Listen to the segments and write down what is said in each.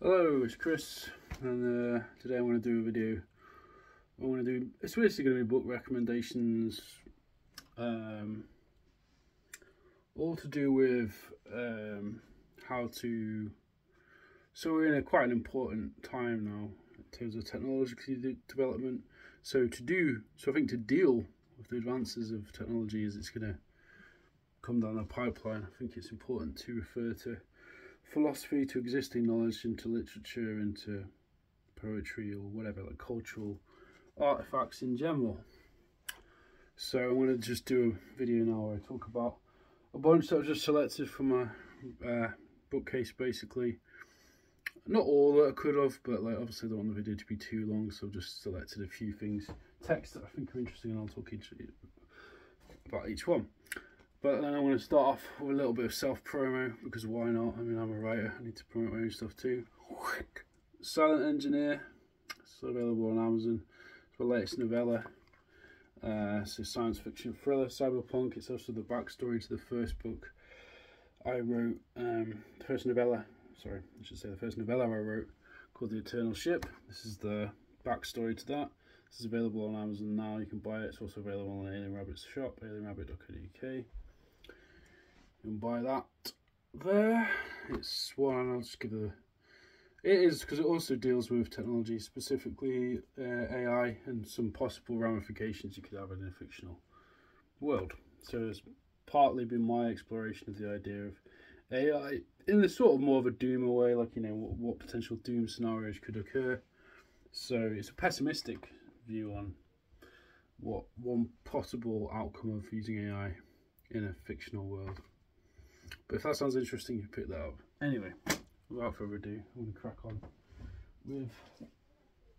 Hello, it's Chris, and uh, today I want to do a video. I want to do. It's basically going to be book recommendations, um, all to do with um, how to. So we're in a quite an important time now in terms of technological development. So to do, so I think to deal with the advances of technology as it's going to come down the pipeline, I think it's important to refer to philosophy to existing knowledge into literature into poetry or whatever like cultural artifacts in general. So i'm going to just do a video now where i talk about a bunch that i've just selected from my uh, bookcase basically. Not all that i could have but like obviously i don't want the video to be too long so i've just selected a few things texts that i think are interesting and i'll talk each, about each one but then I want to start off with a little bit of self-promo, because why not? I mean, I'm a writer, I need to promote my own stuff too. Silent Engineer, it's available on Amazon. It's my latest novella. Uh, it's a science fiction thriller, cyberpunk. It's also the backstory to the first book I wrote, um, the first novella, sorry, I should say the first novella I wrote, called The Eternal Ship. This is the backstory to that. This is available on Amazon now. You can buy it. It's also available on Alien Rabbit's shop, alienrabbit.co.uk and buy that there. It's one, I'll just give a. It is because it also deals with technology, specifically uh, AI, and some possible ramifications you could have in a fictional world. So it's partly been my exploration of the idea of AI in the sort of more of a doomer way, like you know what, what potential doom scenarios could occur. So it's a pessimistic view on what one possible outcome of using AI in a fictional world. But if that sounds interesting, you pick that up. Anyway, without further ado, I'm going to crack on with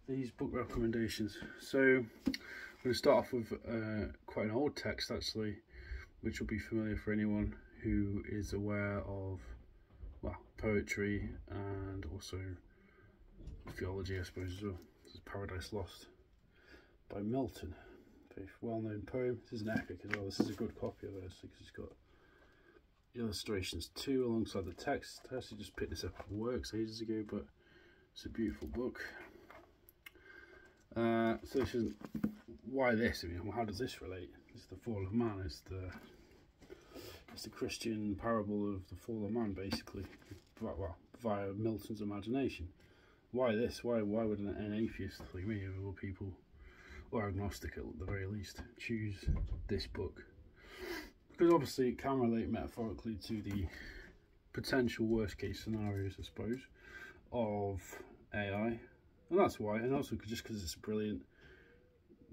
these book recommendations. So I'm going to start off with uh, quite an old text actually, which will be familiar for anyone who is aware of well poetry and also theology, I suppose as well. This is Paradise Lost by Milton. Very well-known poem. This is an epic as well. This is a good copy of this because it's got illustrations too alongside the text. I actually just picked this up at Works ages ago, but it's a beautiful book. Uh, so this is why this? I mean, well, how does this relate? It's the fall of man. It's the it's the Christian parable of the fall of man, basically. Well, via Milton's imagination. Why this? Why why would an, an atheist like me, all people, or agnostic at the very least, choose this book? Because obviously it can relate metaphorically to the potential worst case scenarios, I suppose, of AI, and that's why. And also just because it's brilliant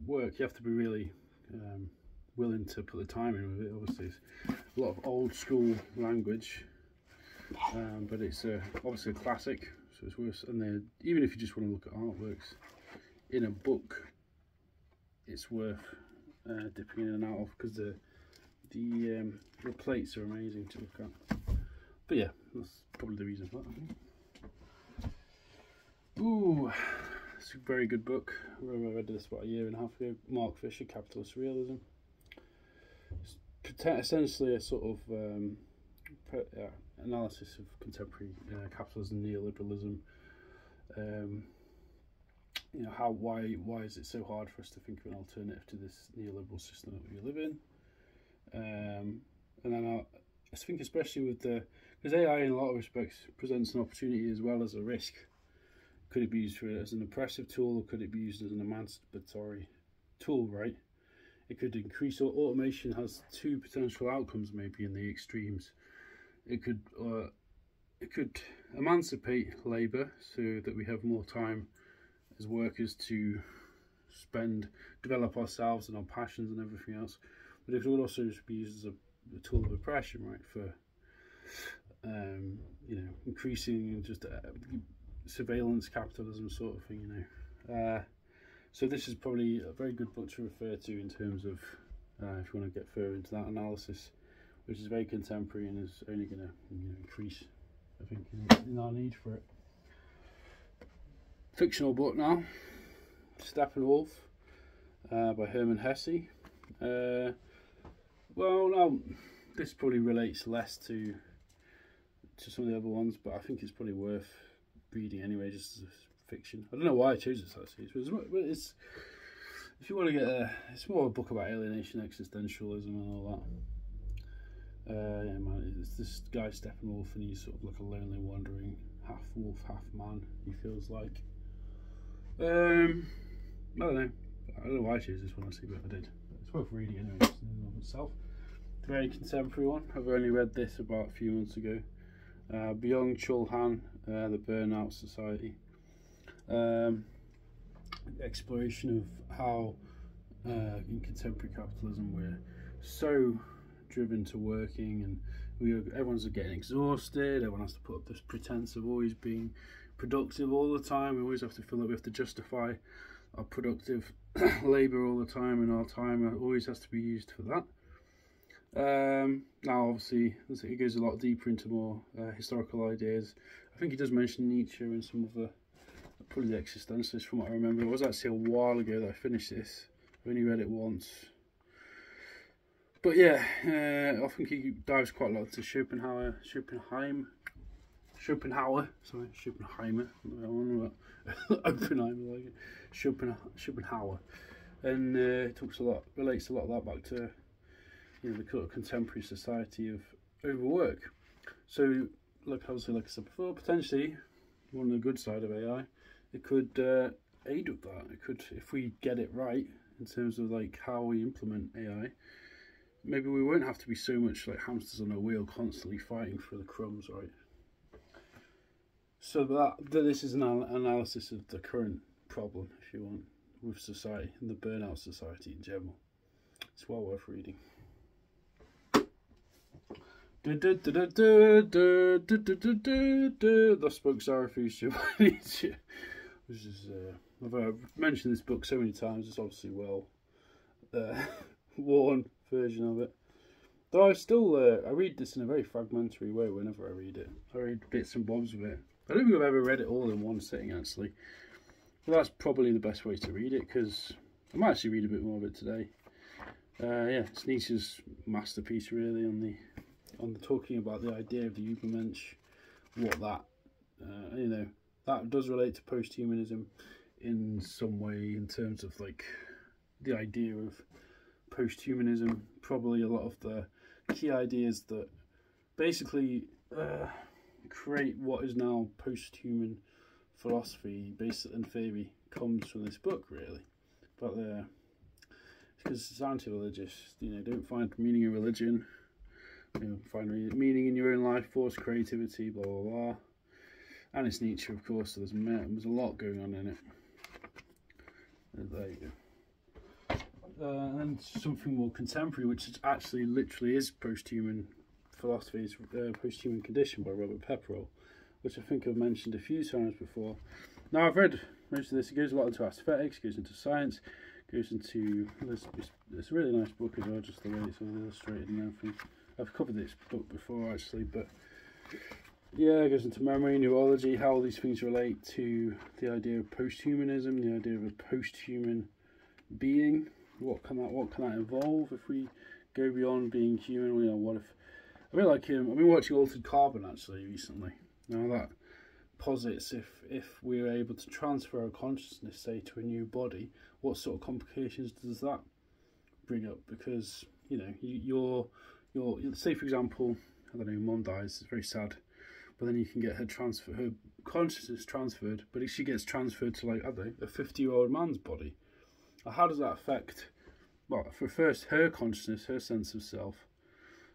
work, you have to be really um, willing to put the time in with it. Obviously, it's a lot of old school language, um, but it's uh, obviously a classic, so it's worth. And then even if you just want to look at artworks in a book, it's worth uh, dipping in and out of because the the um, the plates are amazing to look at. But yeah, that's probably the reason for that. Ooh, it's a very good book. I Remember, I read this about a year and a half ago. Mark Fisher, Capitalist Realism. It's essentially a sort of um, analysis of contemporary uh, capitalism, neoliberalism. Um, you know how why why is it so hard for us to think of an alternative to this neoliberal system that we live in? Um, and then I, I think especially with the because AI in a lot of respects presents an opportunity as well as a risk. Could it be used for as an oppressive tool or could it be used as an emancipatory tool, right? It could increase or automation has two potential outcomes maybe in the extremes. It could uh, it could emancipate labour so that we have more time as workers to spend, develop ourselves and our passions and everything else but it could also be used as a, a tool of oppression, right, for um, you know increasing just uh, surveillance capitalism sort of thing, you know. Uh, so this is probably a very good book to refer to in terms of uh, if you want to get further into that analysis, which is very contemporary and is only going to you know, increase, I think, in, in, our need for it. Fictional book now, Steppenwolf uh, by Hermann Hesse. Well, no, this probably relates less to to some of the other ones, but I think it's probably worth reading anyway, just as fiction. I don't know why I chose this actually. It's, it's if you want to get a, it's more a book about alienation, existentialism, and all that. Uh, yeah, man, it's this guy Steppenwolf, and he's sort of like a lonely, wandering half wolf, half man. He feels like. Um, I don't know. I don't know why I chose this one actually, but I did. It's worth reading anyway, in and of itself. Very contemporary one. I've only read this about a few months ago. Uh, Byung Chul Han, uh, The Burnout Society. Um, exploration of how uh, in contemporary capitalism we're so driven to working and we are, everyone's getting exhausted everyone has to put up this pretense of always being productive all the time we always have to feel like we have to justify our productive labor all the time and our time always has to be used for that um, now obviously it goes a lot deeper into more uh, historical ideas I think he does mention Nietzsche and some of the probably the existentialist from what I remember. It was actually a while ago that I finished this. I only read it once. But yeah, uh, I think he dives quite a lot into Schopenhauer, Schopenheim, Schopenhauer, sorry, Schopenheimer, I know what Oppenheimer like it, Schopen, Schopenhauer, and uh, talks a lot, relates a lot of that back to you know the sort of contemporary society of overwork. So, like obviously, like I said before, potentially one of the good side of AI it could uh, aid with that. It could, if we get it right in terms of like how we implement AI, maybe we won't have to be so much like hamsters on a wheel, constantly fighting for the crumbs, right? So that, that this is an analysis of the current problem, if you want, with society and the burnout society in general. It's well worth reading. Thus spoke Zarathustra which is uh, I've uh, mentioned this book so many times. It's obviously well uh, worn version of it. Though I still uh, I read this in a very fragmentary way whenever I read it. I read bits and bobs of it. I don't think I've ever read it all in one sitting actually. But that's probably the best way to read it because I might actually read a bit more of it today. Uh, yeah, it's Nietzsche's masterpiece really on the on the talking about the idea of the Übermensch, what that uh, you know that does relate to post-humanism in some way in terms of like the idea of post-humanism probably a lot of the key ideas that basically uh, create what is now post-human philosophy based and theory comes from this book really. But uh, because it's anti-religious you know don't find meaning in religion you know find meaning in your own life force creativity blah blah blah and it's Nietzsche, of course, so there's, there's a lot going on in it. There you go. Uh, and something more contemporary, which is actually literally is post-human philosophy, is uh, Post-Human Condition by Robert Pepperell, which I think I've mentioned a few times before. Now, I've read most of this. It goes a lot into aesthetics, goes into science, goes into this. It's a really nice book as well, just the way it's all illustrated and everything. I've covered this book before actually, but yeah, it goes into memory, neurology, how all these things relate to the idea of post-humanism, the idea of a post-human being. What can that what can that involve if we go beyond being human? You know, what if I mean like him? I've been watching Altered Carbon actually recently. Now that posits if if we're able to transfer our consciousness, say, to a new body, what sort of complications does that bring up? Because you know, you, you're you're say for example, I don't know, mom dies. It's very sad but then you can get her transfer her consciousness transferred, but if she gets transferred to like I don't know a fifty year old man's body. How does that affect? Well, for first, her consciousness, her sense of self.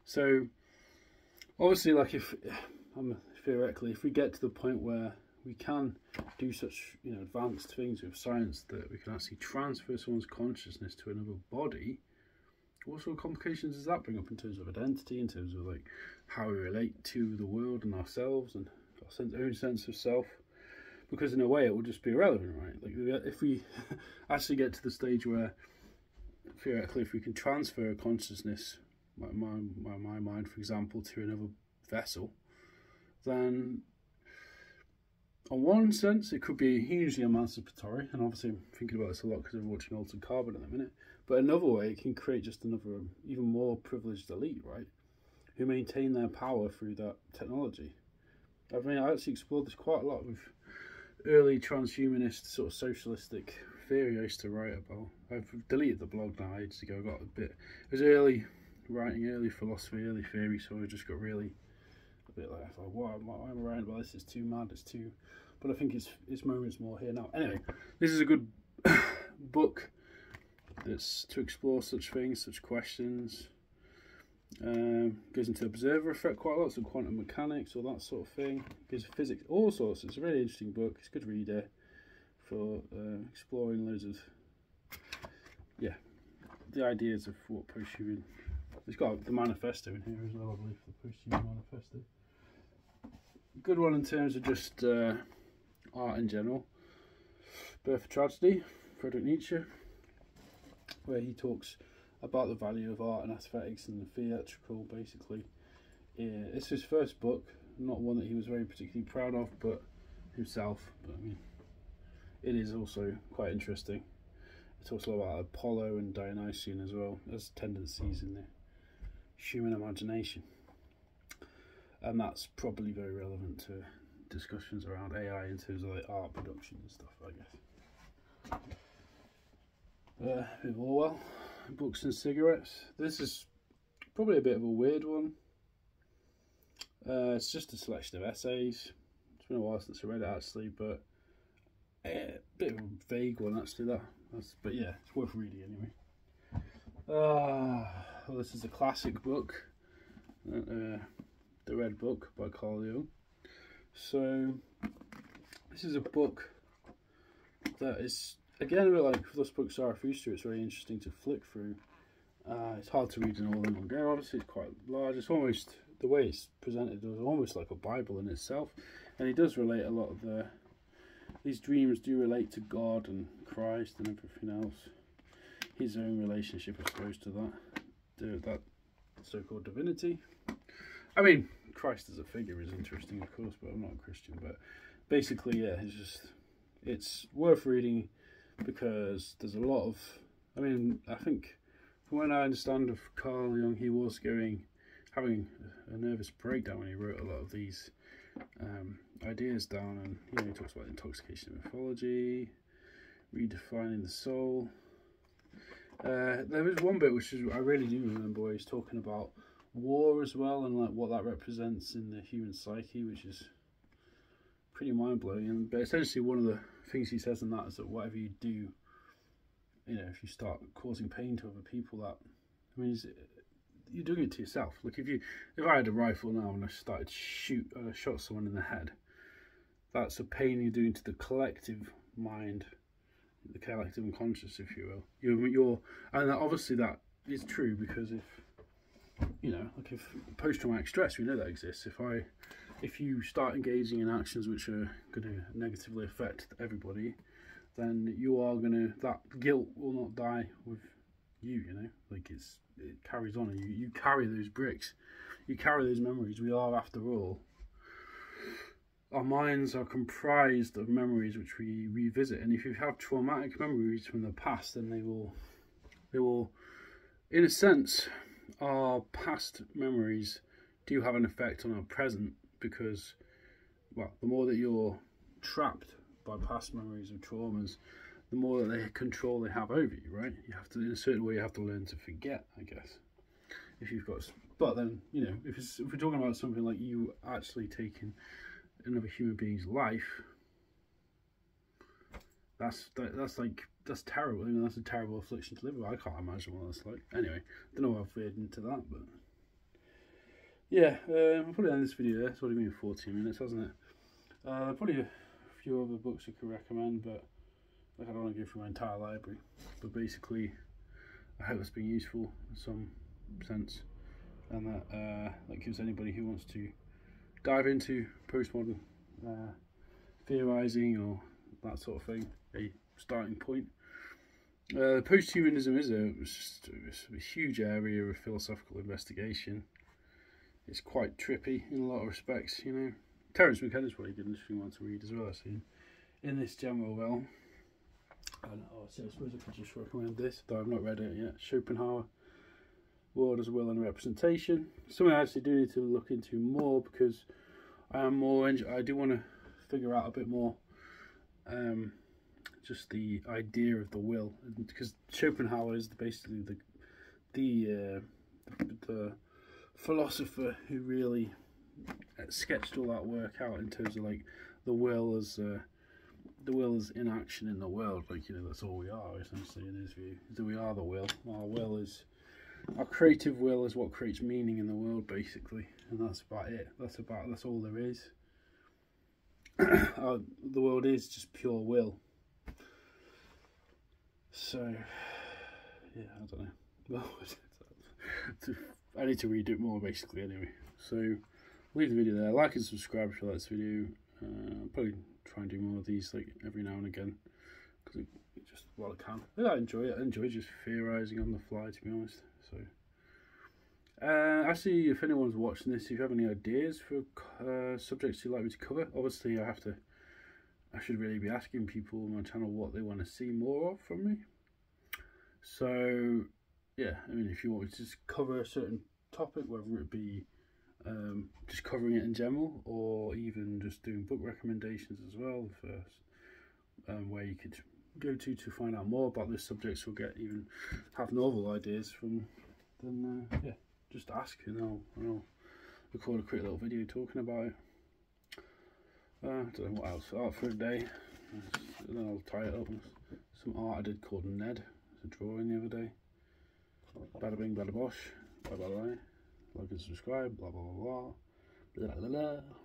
So, obviously, like if um, theoretically, if we get to the point where we can do such you know advanced things with science that we can actually transfer someone's consciousness to another body, what sort of complications does that bring up in terms of identity, in terms of like how we relate to the world and ourselves and our own sense of self? Because in a way, it will just be irrelevant, right? Like if we actually get to the stage where theoretically, if we can transfer consciousness, my, my, my mind, for example, to another vessel, then on one sense, it could be hugely emancipatory, and obviously I'm thinking about this a lot because I'm watching Altered Carbon at the minute. But another way, it can create just another, even more privileged elite, right? who maintain their power through that technology. I mean, I actually explored this quite a lot with early transhumanist sort of socialistic theory I used to write about. I've deleted the blog now ages ago. I got a bit. It was early writing, early philosophy, early theory, so I just got really a bit like, I thought, what am I writing about? This is too mad. It's too. But I think it's it's moments more here now. Anyway, this is a good book that's to explore such things, such questions. Um, goes into observer effect quite a lot, so quantum mechanics, all that sort of thing. Gives physics, all sorts. It's a really interesting book. It's a good reader for uh, exploring loads of yeah the ideas of what posthuman. It's got the manifesto in here as well, I believe, the posthuman manifesto. Good one in terms of just uh, art in general. Birth of Tragedy, Friedrich Nietzsche, where he talks about the value of art and aesthetics and the theatrical, basically. Yeah, it's his first book, not one that he was very particularly proud of, but himself. But I mean, it is also quite interesting. It talks a lot about Apollo and Dionysian as well as tendencies in the human imagination. And that's probably very relevant to discussions around AI in terms of like art production and stuff, I guess. Uh, Orwell, Books and Cigarettes. This is probably a bit of a weird one. Uh, it's just a selection of essays. It's been a while since I read it actually, but a bit of a vague one actually that That's, but yeah it's worth reading anyway uh, well, this is a classic book uh, the red book by Carl Jung so this is a book that is again a bit like this book Zarathustra it's very interesting to flick through uh, it's hard to read in all in one go obviously it's quite large it's almost the way it's presented is almost like a bible in itself and he does relate a lot of the these dreams do relate to God and Christ and everything else. His own relationship, I suppose, to that, to that so-called divinity. I mean, Christ as a figure is interesting, of course, but I'm not a Christian. But basically, yeah, it's just it's worth reading because there's a lot of. I mean, I think from when I understand of Carl Jung, he was going having a nervous breakdown when he wrote a lot of these um, ideas down and you know he talks about intoxication mythology redefining the soul uh, there was one bit which is I really do remember where he's talking about war as well and like what that represents in the human psyche which is pretty mind-blowing but essentially one of the things he says in that is that whatever you do you know if you start causing pain to other people that I mean you're doing it to yourself. Like if you, if I had a rifle now and I started shoot, I shot someone in the head, that's a pain you're doing to the collective mind, the collective unconscious, if you will. You're, you're, and obviously that is true because if, you know, like if post-traumatic stress, we know that exists. If I, if you start engaging in actions which are going to negatively affect everybody, then you are going to, that guilt will not die with you, you know, like it's it carries on. You you carry those bricks, you carry those memories. We are, after all, our minds are comprised of memories which we revisit. And if you have traumatic memories from the past, then they will, they will, in a sense, our past memories do have an effect on our present because, well, the more that you're trapped by past memories of traumas, the more that they control they have over you, right? You have to, in a certain way, you have to learn to forget, I guess. If you've got, but then you know, if if we're talking about something like you actually taking another human being's life, that's that, that's like that's terrible. I mean, that's a terrible affliction to live with. I can't imagine what that's like. Anyway, I don't know how I've veered into that, but yeah, uh, I'll probably end this video there. It's already been 14 minutes, hasn't it? Uh, probably a few other books I could recommend, but like I don't want to go through my entire library, but basically, I hope it's been useful in some sense, and that uh, that gives anybody who wants to dive into postmodern uh, theorizing or that sort of thing a starting point. Uh, posthumanism is a, just a, a huge area of philosophical investigation. It's quite trippy in a lot of respects, you know. Terence McKenna is probably a good interesting one to read as well, I see, in this general realm. And oh, so I suppose I could just recommend this, though I've not read it yet. Schopenhauer, World as Will and Representation. Something I actually do need to look into more because I am more. I do want to figure out a bit more um, just the idea of the will, because Schopenhauer is basically the the, uh, the philosopher who really sketched all that work out in terms of like the will as uh, the will is in action in the world. Like you know, that's all we are essentially in his view. That we are the will. Our will is our creative will is what creates meaning in the world, basically, and that's about it. That's about that's all there is. our, the world is just pure will. So, yeah, I don't know. I need to read it more, basically. Anyway, so leave the video there. Like and subscribe if you like this video. Uh, I'll probably try and do more of these like every now and again because it, just well I can. I enjoy it. I enjoy just theorizing on the fly, to be honest. So. Uh, actually, if anyone's watching this, if you have any ideas for uh, subjects you'd like me to cover, obviously I have to, I should really be asking people on my channel what they want to see more of from me. So, yeah, I mean, if you want me to just cover a certain topic, whether it be um, just covering it in general or even just doing book recommendations as well first um, where you could go to to find out more about this subject or get even have novel ideas from then uh, yeah just ask and I'll, I'll record a quick little video talking about it. Uh, I don't know what else. Art for a day. And then I'll tie it up some art I did called Ned. It's a drawing the other day bada bing bada bosh bye bye like and subscribe, blah blah blah blah blah blah. blah.